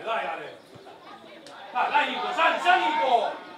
Ale, dai Ale. Dai, dai Nico, sali, sali Nico.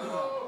Oh!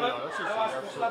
太阳，是太阳，是太。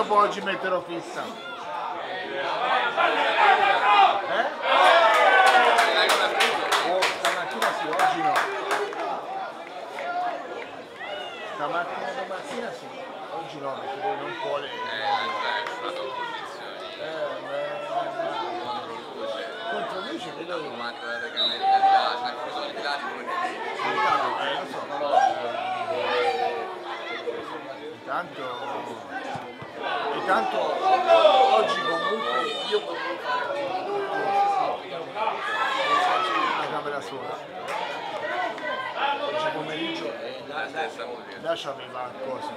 Dopo oggi metterò fissa. Eh? Oh, stamattina sì, oggi no. Stamattina domattina sì, oggi no, non può le... Eh, beh, contro lui ci vedo io. Eh, so. Intanto, intanto oggi comunque io potevo fare una camera sola. Oggi pomeriggio eh, là, là c'aveva cosa.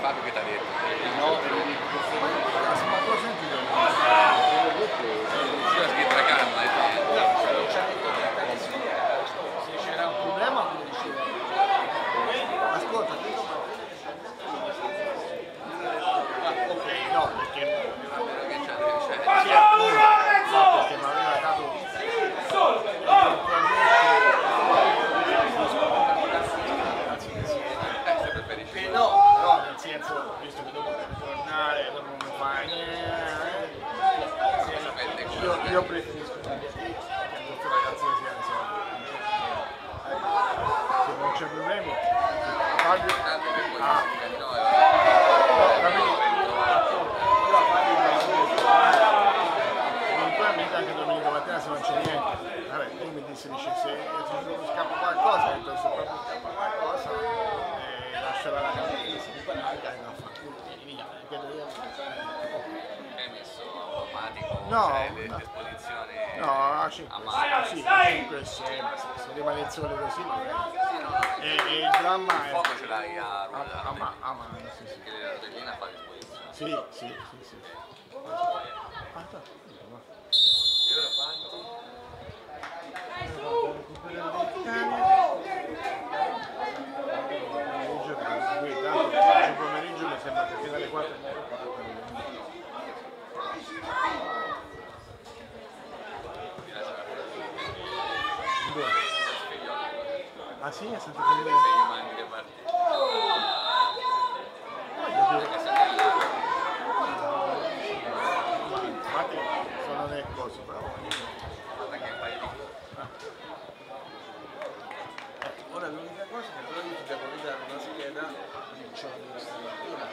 Fabio che ti ha detto? No, ma cosa sentito? Sì, ha scritto la camera, Se c'era un problema come diceva. Ascolta, che Ah, ok, no, perché sì, appunto, no, perché mi aveva dato Solo! Oh! che no, no, nel senso, visto che dopo devo tornare, dopo non mi fai niente. Io, io preferisco che queste ragazze siano insieme. Se non c'è problemi, Fabio. Ah, no, capito? si dice se se scappa qualcosa, ha detto se proprio scappa qualcosa, eh, lascia la ragazza che si riparaga e va a fare via, vedo io. Hai messo automatico, No, cioè le no. disposizioni. No, a 5, Ah, sì, dai! 5 e 6, ma se, se rimane il sole così no, no. E, e il dramma Il è... fuoco ce l'hai a A, ruota, a, ma- a mano, sì, sì. perché la rotellina fa a disposizione. Sì, sì, sì, sì. Ah, sta, va. E ora quanto? Pomeriggio, qui, tanto, oggi pomeriggio mi sembra che fino alle 4 Dove? Ah sì, è Santa Caterina. Se gli mandi che sei là. Infatti sono nel coso però. Guarda che fai Eh, ora l'unica cosa è che però io ti devo ridare una scheda di ciò di stamattina.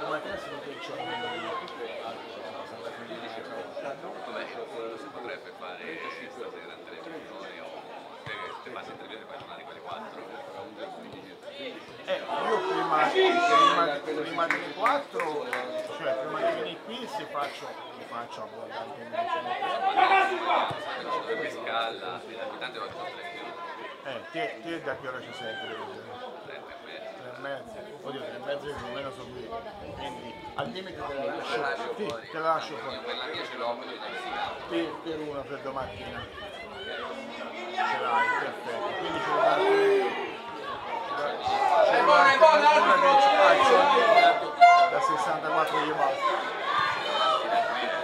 Domattina Santa Caterina. Vabbè, quello si potrebbe fare te te passi in televisione e fai tornare quelle 4. Eh, io prima, prima, prima delle 4, cioè prima di venire qui si faccio, mi faccio abbondante Però dove scala, l'abitante va. Eh, te, te da che ora ci sei in televisione? 30 e mezzo. Tre e mezzo, oddio tre e mezzo più o meno sono qui, quindi al limite te la lascio, te la lascio Io fuori, per la mia ce l'ho, per una per domattina, ce l'hai, perfetto, quindi ce dato, È buona, è buona, da 64 gli basta.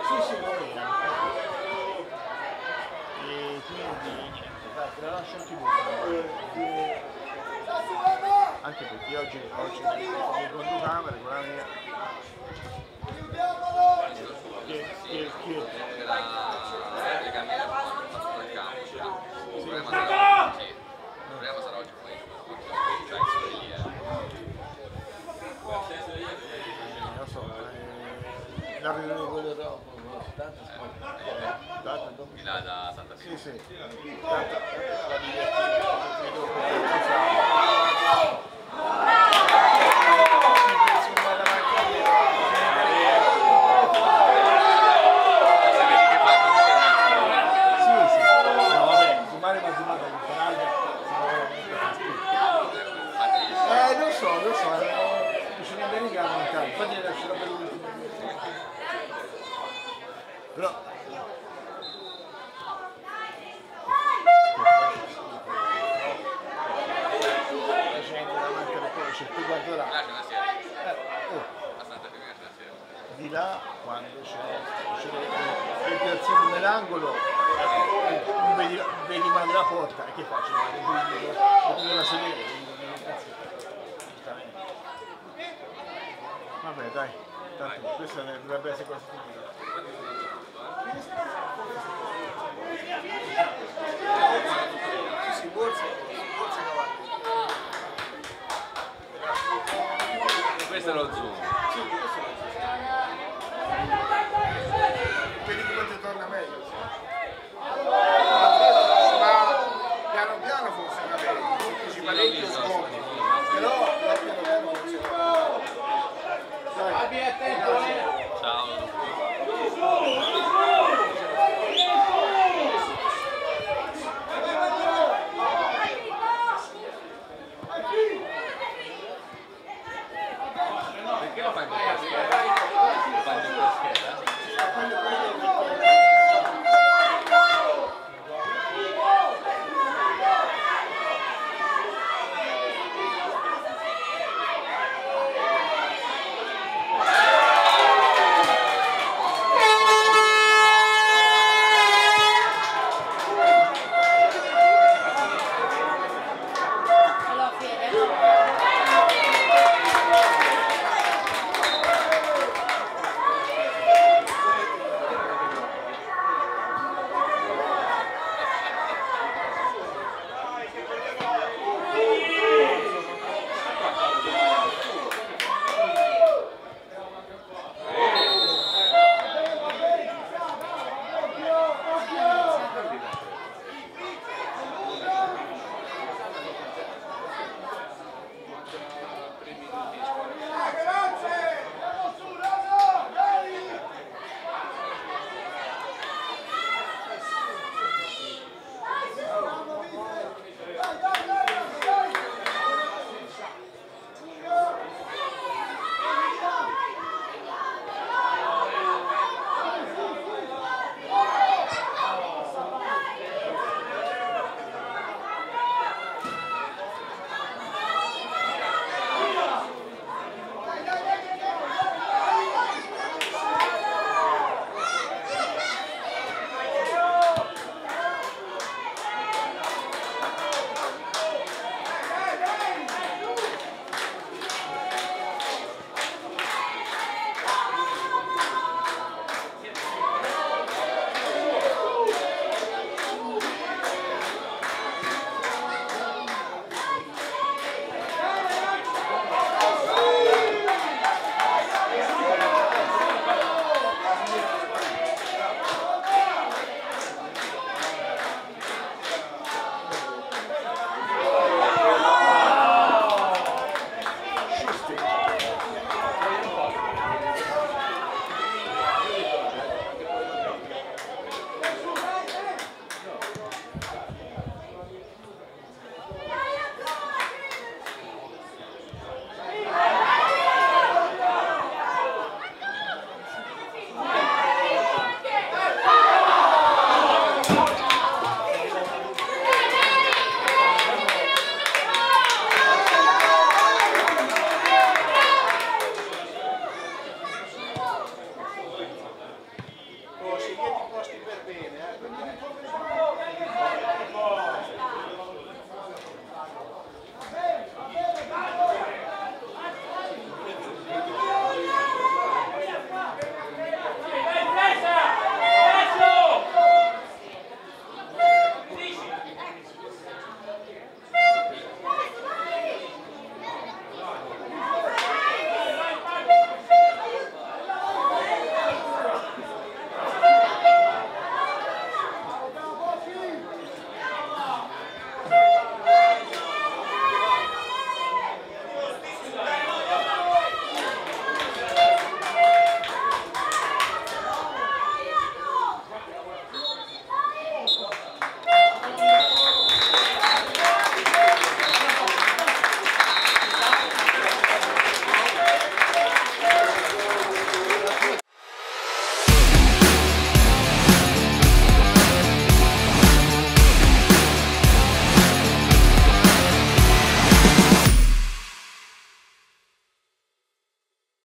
Sì, sì, va. E quindi te la lascio anche tu. Anche perché oggi, oggi mi conducamere con la mia. Che, che, che, della telecamera quando ho fatto il campo. Il problema sarà sì, il problema sarà oggi pomeriggio, cioè il sole lì è. lo so, eh, la riunione di quello dopo, tanto, tanto dopo. Di là da Santa Fede. Sì, sì, tanto la divertita, che dopo ci siamo. Insomma, davanti a me. Sì, sì, no vabbè, Zumare ma Zumare in Canaglia Eh, lo so, lo so, eh, bisogna verificare ogni tanto, infatti le lascerò per l'ultimo. Però... La gente davanti alle cose, c'è più quanto Là là. c'è una sera, Eh, oh, a Santa Fede c'è una sera. di là quando c'è, c'è le- le piazzine nell'angolo non vedi, vedi male la porta e che faccio? Vedo la sedere vabbè dai tanto questa dovrebbe essere quasi finita sì, borse, borse cavalli. Questo è lo zoom.